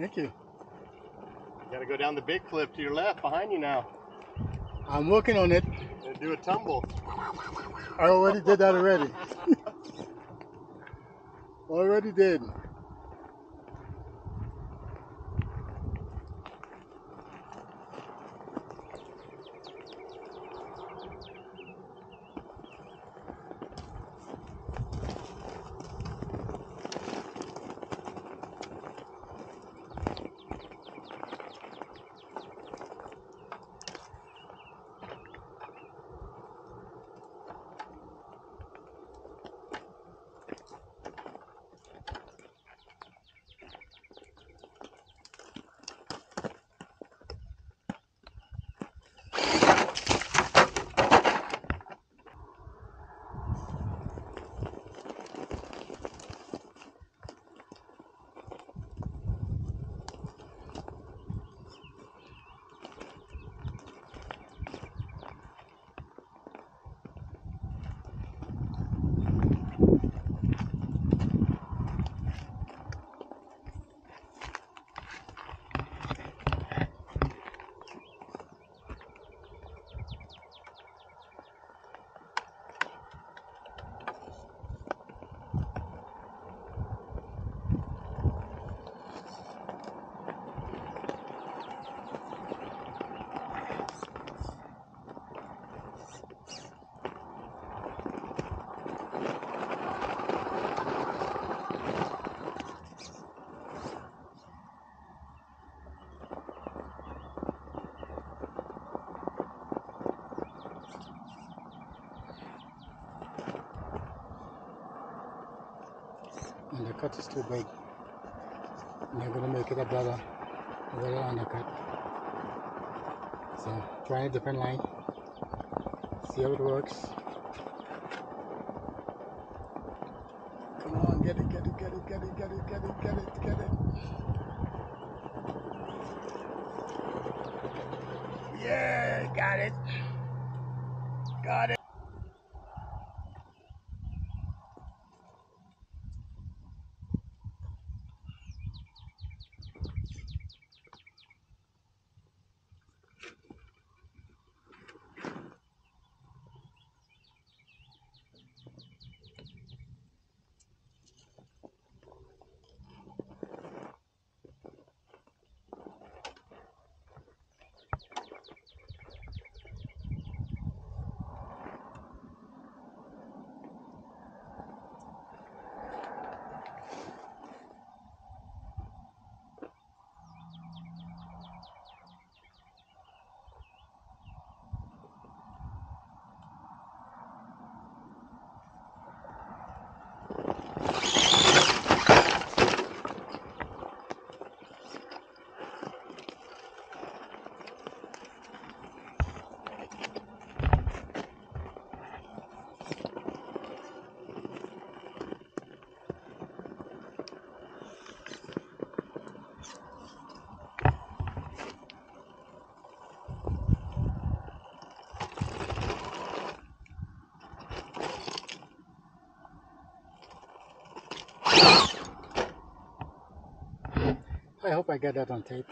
I like it. Thank you. You gotta go down the big cliff to your left behind you now. I'm working on it. And do a tumble. I already did that already. already did. Cut is too big. And they're gonna make it a brother, a little undercut. So try a different line, see how it works. Come on, get it, get it, get it, get it, get it, get it, get it, get it. Yeah, got it. Got it. I hope I get that on tape.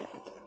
Yeah.